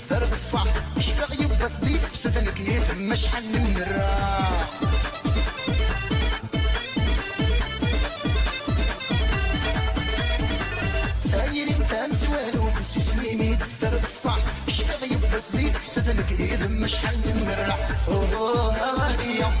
الصح اشفق يبقى صديق ستنك يفهم شحال من الراح فهمت والو في سيسميمي دفتر الصح اشفق يبقى صديق ستنك يفهم شحال من الراح أوه غالية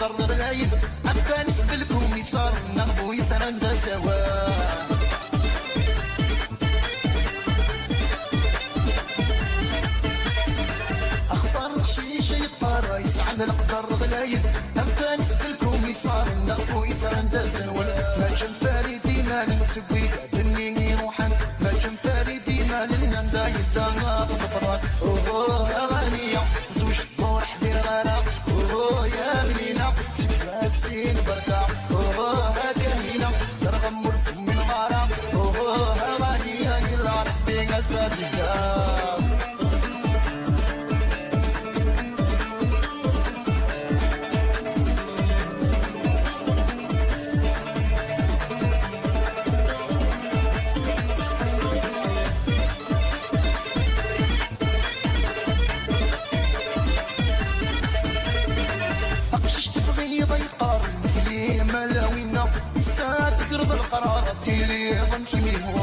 القدر غلايب أبقى نسبلكم يصار. نغبو يثرن سوا. اخطر خشيش يطار يسعد القدر غلايب أبقى نسبلكم يصار. نغبو يثرن سوا. ما جم فريدي مالي مسوي ذني تباسين بركة. أوه كاهنة ترغم من غرام أوه ربي اساسك القرار تيلي ضمك من هو.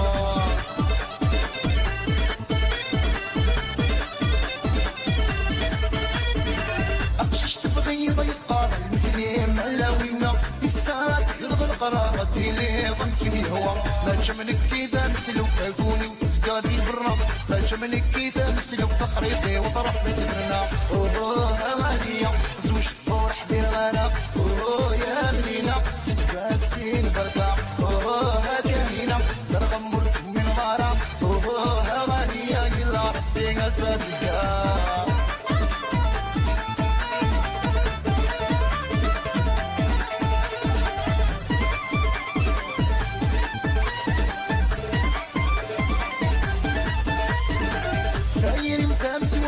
أقشش تبغي ضيقار مثلي ملاوينا لسا تقرب القرار تيلي ضمك من هو. ما جمنك كيدا مسلوف تقوني وتسقادي برا ما جمنك كيدا مسلوف تخريطي وطرح بيتنا أوه غادية زوج الدور حدير غلا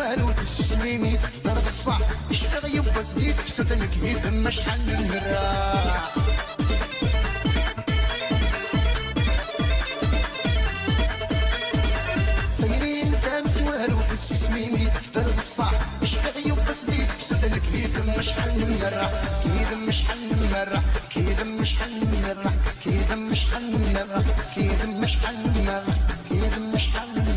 مفهم سوالو تسسميني ضرب الصح اشتغ يبا سديد ستنك يدم شحال من مفهم سوالو تسسميني ضرب الصح سديد ستنك يدم شحال من مرة كيدم شحال من مرة كيدم شحال من مرة كيدم شحال من مرة كيدم شحال من مرة كيدم شحال من